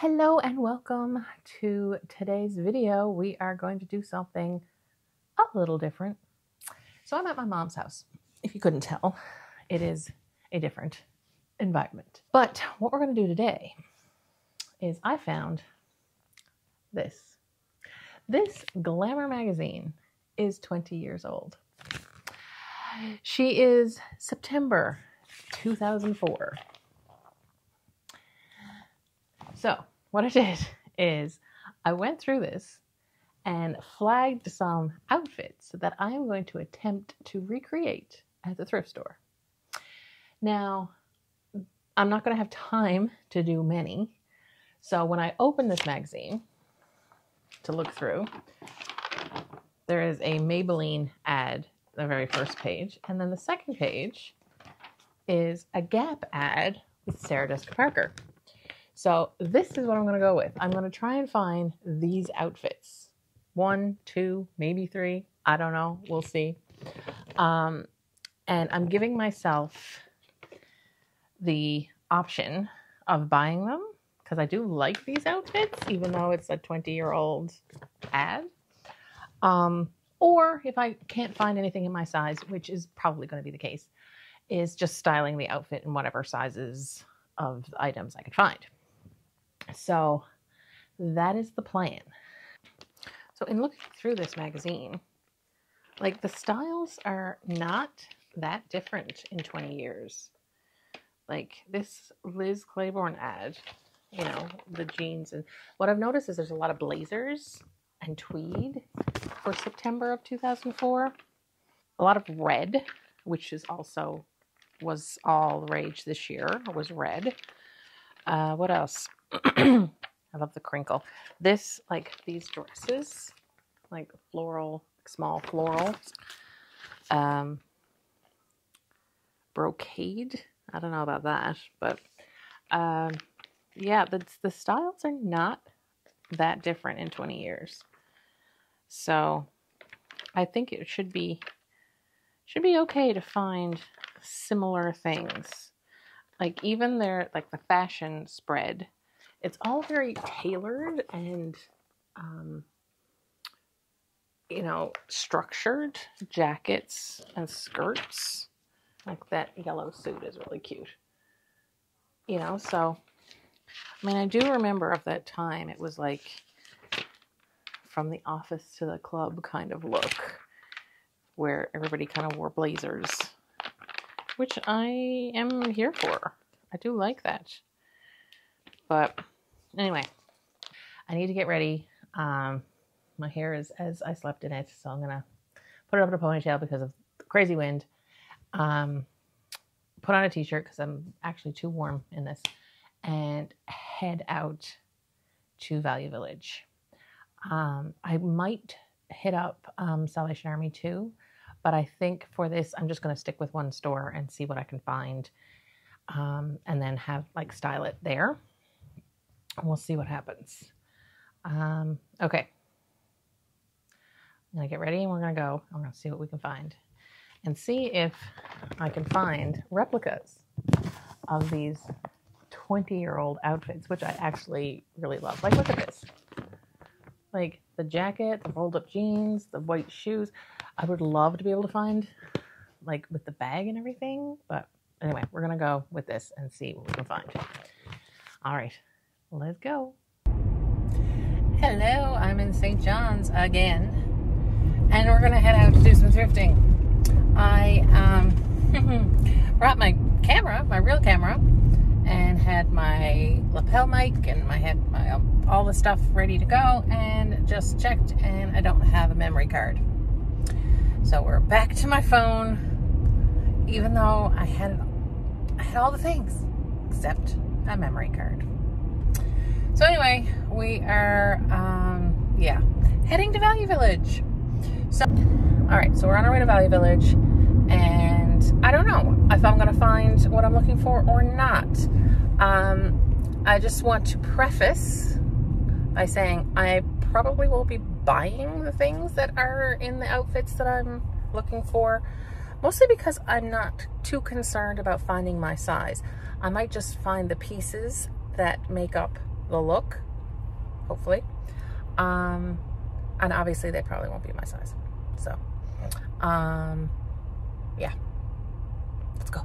Hello and welcome to today's video. We are going to do something a little different. So I'm at my mom's house. If you couldn't tell, it is a different environment. But what we're going to do today is I found this. This Glamour magazine is 20 years old. She is September 2004. So, what I did is I went through this and flagged some outfits that I am going to attempt to recreate at the thrift store. Now, I'm not going to have time to do many. So, when I open this magazine to look through, there is a Maybelline ad, the very first page. And then the second page is a Gap ad with Sarah Jessica Parker. So this is what I'm going to go with. I'm going to try and find these outfits. One, two, maybe three. I don't know. We'll see. Um, and I'm giving myself the option of buying them because I do like these outfits, even though it's a 20 year old ad. Um, or if I can't find anything in my size, which is probably going to be the case, is just styling the outfit in whatever sizes of items I could find. So that is the plan. So in looking through this magazine, like the styles are not that different in 20 years. Like this Liz Claiborne ad, you know, the jeans and what I've noticed is there's a lot of blazers and tweed for September of 2004. A lot of red, which is also was all rage this year, was red. Uh, what else? I love the crinkle. This, like these dresses, like floral, small floral, um, brocade. I don't know about that, but um, yeah, the the styles are not that different in 20 years. So I think it should be should be okay to find similar things. Like even their like the fashion spread it's all very tailored and um, you know structured. Jackets and skirts like that yellow suit is really cute. You know so i mean i do remember of that time it was like from the office to the club kind of look where everybody kind of wore blazers which i am here for. I do like that but anyway, I need to get ready. Um, my hair is as I slept in it, so I'm gonna put it up in a ponytail because of the crazy wind. Um, put on a t-shirt because I'm actually too warm in this, and head out to Value Village. Um, I might hit up um, Salvation Army too, but I think for this I'm just gonna stick with one store and see what I can find, um, and then have like style it there we'll see what happens. Um, okay. I'm going to get ready and we're going to go. I'm going to see what we can find and see if I can find replicas of these 20 year old outfits, which I actually really love. Like, look at this. Like the jacket, the rolled up jeans, the white shoes. I would love to be able to find, like, with the bag and everything. But anyway, we're going to go with this and see what we can find. All right. Let's go. Hello, I'm in St. John's again, and we're gonna head out to do some thrifting. I um, brought my camera, my real camera, and had my lapel mic and I had my um, all the stuff ready to go, and just checked, and I don't have a memory card. So we're back to my phone, even though I had I had all the things except a memory card. So anyway, we are, um, yeah, heading to Value Village. So, all right, so we're on our way to Value Village, and I don't know if I'm going to find what I'm looking for or not. Um, I just want to preface by saying I probably will be buying the things that are in the outfits that I'm looking for, mostly because I'm not too concerned about finding my size. I might just find the pieces that make up the look, hopefully. Um, and obviously they probably won't be my size. So, um, yeah, let's go.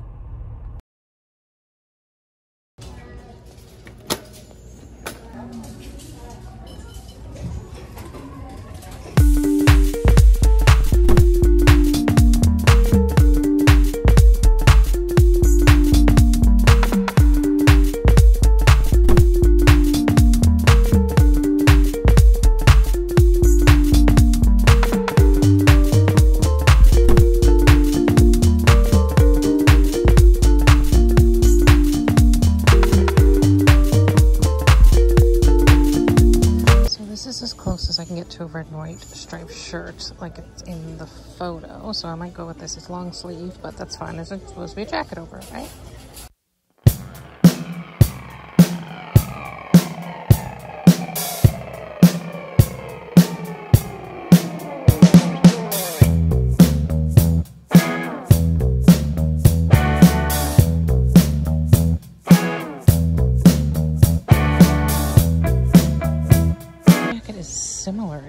Red and white striped shirt like it's in the photo. So I might go with this. It's long sleeve, but that's fine. There's supposed to be a jacket over it, right?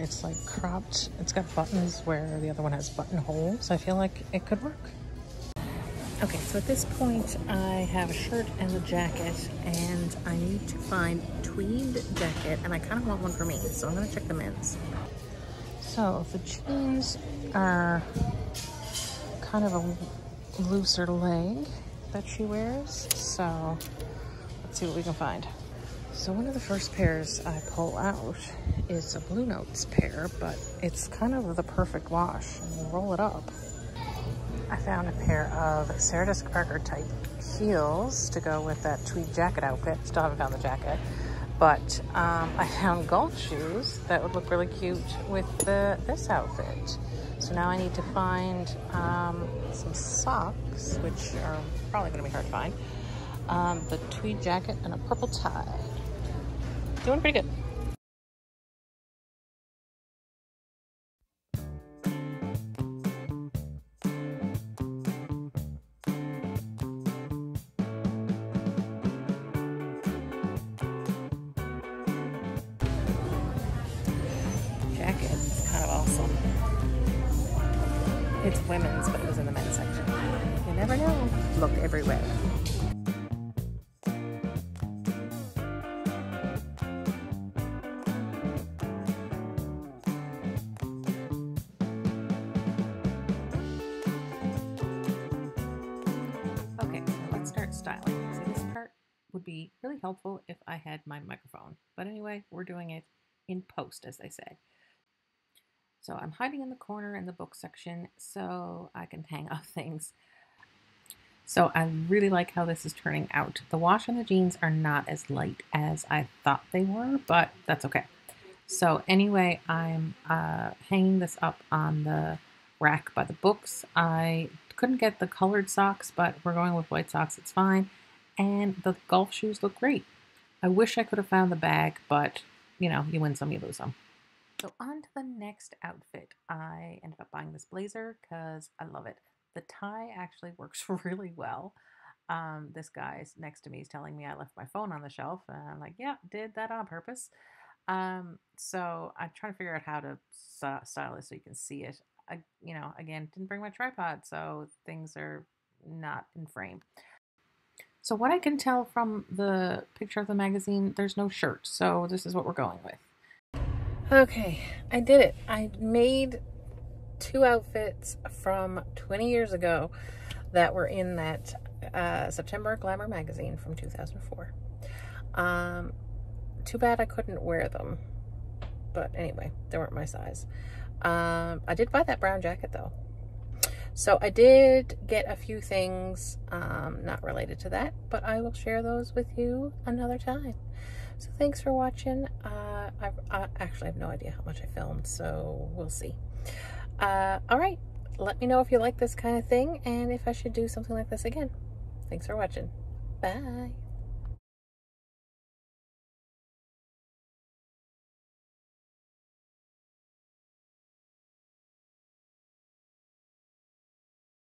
It's like cropped. It's got buttons where the other one has buttonholes. I feel like it could work. Okay, so at this point I have a shirt and a jacket and I need to find tweed jacket and I kind of want one for me. So I'm gonna check the men's. So the jeans are kind of a looser leg that she wears. So let's see what we can find. So one of the first pairs I pull out is a Blue Notes pair, but it's kind of the perfect wash. And you roll it up. I found a pair of Sarah Jessica Parker type heels to go with that tweed jacket outfit. Still haven't found the jacket. But um, I found golf shoes that would look really cute with the, this outfit. So now I need to find um, some socks, which are probably going to be hard to find. Um, the tweed jacket and a purple tie. Doing pretty good. Jacket kind of awesome. It's women's, but it was in the men's section. You never know. Look everywhere. Would be really helpful if I had my microphone. But anyway, we're doing it in post, as they say. So I'm hiding in the corner in the book section so I can hang up things. So I really like how this is turning out. The wash on the jeans are not as light as I thought they were, but that's okay. So anyway, I'm uh, hanging this up on the rack by the books. I couldn't get the colored socks, but we're going with white socks. It's fine. And the golf shoes look great. I wish I could have found the bag, but you know, you win some, you lose some. So on to the next outfit. I ended up buying this blazer because I love it. The tie actually works really well. Um, this guy next to me is telling me I left my phone on the shelf. And I'm like, yeah, did that on purpose. Um, so I'm trying to figure out how to style this so you can see it. I, you know, again, didn't bring my tripod, so things are not in frame. So what I can tell from the picture of the magazine, there's no shirt, so this is what we're going with. Okay, I did it. I made two outfits from 20 years ago that were in that uh, September Glamour magazine from 2004. Um, too bad I couldn't wear them, but anyway, they weren't my size. Um, I did buy that brown jacket though. So I did get a few things um, not related to that, but I will share those with you another time. So thanks for watching. Uh, I, I actually have no idea how much I filmed, so we'll see. Uh, all right, let me know if you like this kind of thing and if I should do something like this again. Thanks for watching. Bye.